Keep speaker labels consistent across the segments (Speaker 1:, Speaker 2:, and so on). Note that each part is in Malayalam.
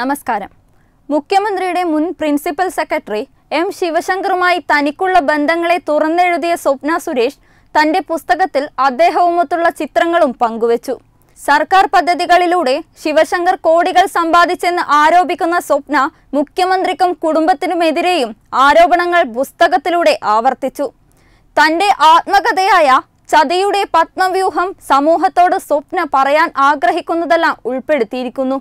Speaker 1: നമസ്കാരം. മുഖ്യമന്ത്രിയുടെ മുൻ പ്രിൻസിപ്പൽ സെക്രട്ടറി എം ശിവശങ്കറുമായി തനിക്കുള്ള ബന്ധങ്ങളെ തുറന്നെഴുതിയ സ്വപ്ന സുരേഷ് തന്റെ പുസ്തകത്തിൽ അദ്ദേഹവുമൊത്തുള്ള ചിത്രങ്ങളും പങ്കുവച്ചു. സർക്കാർ പദ്ധതികളിലൂടെ ശിവശങ്കർ കോടികൾ സമ്പാദിച്ചെന്ന് ആരോപിക്കുന്ന സ്വപ്ന മുഖ്യമന്ത്രിക്കും കുടുംബത്തിനുമെതിരെയും ആരോപണങ്ങൾ പുസ്തകത്തിലൂടെ ആവർത്തിച്ചു. തന്റെ ആത്മകഥയായ ചതിയുടെ പത്മവ്യൂഹം സമൂഹത്തോട് സ്വപ്ന പറയാൻ ആഗ്രഹിക്കുന്നതെല്ലാം ഉൾപ്പെടുത്തിയിരിക്കുന്നു.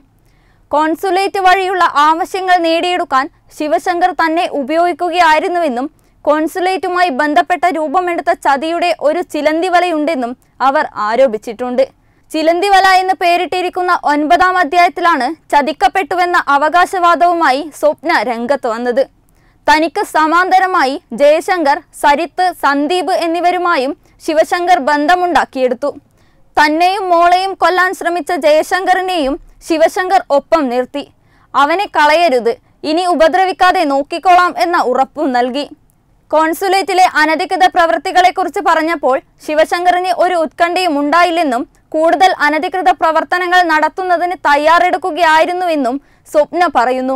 Speaker 1: കോൺസുലേറ്റ് വഴിയുള്ള ആവശ്യങ്ങൾ നേടിയെടുക്കാൻ ശിവശങ്കർ തന്നെ ഉപയോഗിക്കുകയായിരുന്നുവെന്നും കോൺസുലേറ്റുമായി ബന്ധപ്പെട്ട രൂപമെടുത്ത ചതിയുടെ ഒരു ചിലന്തിവലയുണ്ടെന്നും അവർ ആരോപിച്ചിട്ടുണ്ട്. ചിലന്തിവല എന്ന് പേരിട്ടിരിക്കുന്ന ഒൻപതാം അധ്യായത്തിലാണ് ചതിക്കപ്പെട്ടുവെന്ന അവകാശവാദവുമായി സ്വപ്ന രംഗത്ത് വന്നത്. തനിക്ക് സമാന്തരമായി ജയശങ്കർ സരിത്ത് സന്ദീപ് എന്നിവരുമായും ശിവശങ്കർ ബന്ധമുണ്ടാക്കിയെടുത്തു. തന്നെയും മോളെയും കൊല്ലാൻ ശ്രമിച്ച ജയശങ്കറിനെയും ശിവശങ്കർ ഒപ്പം നിർത്തി. അവനെ കളയരുത് ഇനി ഉപദ്രവിക്കാതെ നോക്കിക്കോളാം എന്ന ഉറപ്പും നൽകി. കോൺസുലേറ്റിലെ അനധികൃത പ്രവൃത്തികളെക്കുറിച്ച് പറഞ്ഞപ്പോൾ ശിവശങ്കറിന് ഒരു ഉത്കണ്ഠയും ഉണ്ടായില്ലെന്നും കൂടുതൽ അനധികൃത പ്രവർത്തനങ്ങൾ നടത്തുന്നതിന് തയ്യാറെടുക്കുകയായിരുന്നുവെന്നും സ്വപ്ന പറയുന്നു.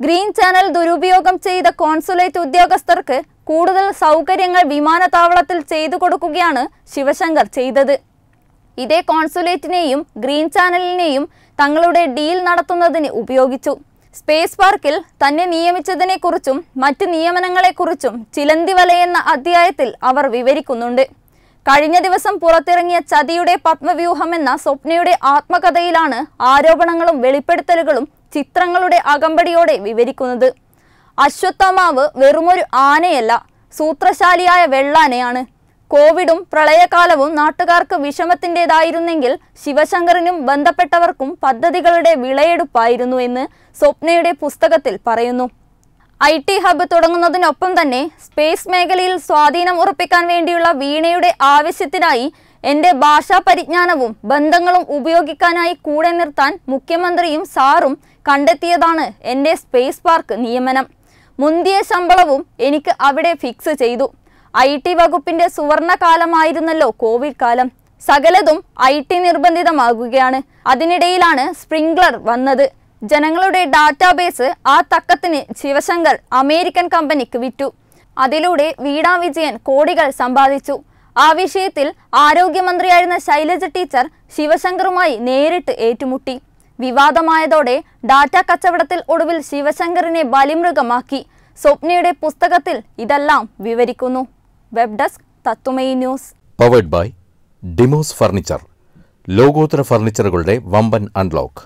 Speaker 1: ഗ്രീൻ ചാനൽ ദുരുപയോഗം ചെയ്ത കോൺസുലേറ്റ് ഉദ്യോഗസ്ഥർക്ക് കൂടുതൽ സൗകര്യങ്ങൾ വിമാനത്താവളത്തിൽ ചെയ്തു കൊടുക്കുകയാണ് ശിവശങ്കർ ചെയ്തത്. ഇതേ കോൺസുലേറ്റിനെയും ഗ്രീൻ ചാനലിനെയും തങ്ങളുടെ ഡീൽ നടത്തുന്നതിന് ഉപയോഗിച്ചു. സ്പേസ് പാർക്കിൽ തന്നെ നിയമിച്ചതിനെക്കുറിച്ചും മറ്റ് നിയമനങ്ങളെക്കുറിച്ചും ചിലന്തി വലയെന്ന അധ്യായത്തിൽ അവർ വിവരിക്കുന്നുണ്ട്. കഴിഞ്ഞ ദിവസം പുറത്തിറങ്ങിയ ചതിയുടെ പത്മവ്യൂഹം എന്ന സ്വപ്നയുടെ ആത്മകഥയിലാണ് ആരോപണങ്ങളും വെളിപ്പെടുത്തലുകളും ചിത്രങ്ങളുടെ അകമ്പടിയോടെ വിവരിക്കുന്നത്. അശ്വത്ഥമാവ് വെറുമൊരു ആനയല്ല സൂത്രശാലിയായ വെള്ളാനയാണ്. കോവിഡും പ്രളയകാലവും നാട്ടുകാർക്ക് വിഷമത്തിന്റെതായിരുന്നെങ്കിൽ ശിവശങ്കറിനും ബന്ധപ്പെട്ടവർക്കും പദ്ധതികളുടെ വിളയെടുപ്പായിരുന്നു എന്ന് സ്വപ്നയുടെ പുസ്തകത്തിൽ പറയുന്നു. ഐ ടി ഹബ്ബ് തുടങ്ങുന്നതിനൊപ്പം തന്നെ സ്പേസ് മേഖലയിൽ സ്വാധീനം ഉറപ്പിക്കാൻ വേണ്ടിയുള്ള വീണയുടെ ആവശ്യത്തിനായി എന്റെ ഭാഷാ പരിജ്ഞാനവും ബന്ധങ്ങളും ഉപയോഗിക്കാനായി കൂടെ നിർത്താൻ മുഖ്യമന്ത്രിയും സാറും കണ്ടെത്തിയതാണ് എന്റെ സ്പേസ് പാർക്ക് നിയമനം. മുന്തിയ ശമ്പളവും എനിക്ക് അവിടെ ഫിക്സ് ചെയ്തു. ഐ ടി വകുപ്പിന്റെ സുവർണ കാലമായിരുന്നല്ലോ കോവിഡ് കാലം. സകലതും ഐ ടി നിർബന്ധിതമാകുകയാണ്. അതിനിടയിലാണ് സ്പ്രിംഗ്ലർ വന്നത്. ജനങ്ങളുടെ ഡാറ്റാബേസ് ആ തക്കത്തിന് ശിവശങ്കർ അമേരിക്കൻ കമ്പനിക്ക് വിറ്റു. അതിലൂടെ വീണാ വിജയൻ കോടികൾ സമ്പാദിച്ചു. ആ വിഷയത്തിൽ ആരോഗ്യമന്ത്രിയായിരുന്ന ശൈലജ ടീച്ചർ ശിവശങ്കറുമായി നേരിട്ട് ഏറ്റുമുട്ടി. വിവാദമായതോടെ ഡാറ്റ കച്ചവടത്തിൽ ഒടുവിൽ ശിവശങ്കറിനെ ബലിമൃഗമാക്കി. സ്വപ്നയുടെ പുസ്തകത്തിൽ ഇതെല്ലാം വിവരിക്കുന്നു. വെബ് ഡെസ്ക് തത്തുമൈ news.
Speaker 2: Powered by Dimos furniture ലോകോത്തര ഫർണിച്ചറുകളുടെ വമ്പൻ അൺലോക്ക്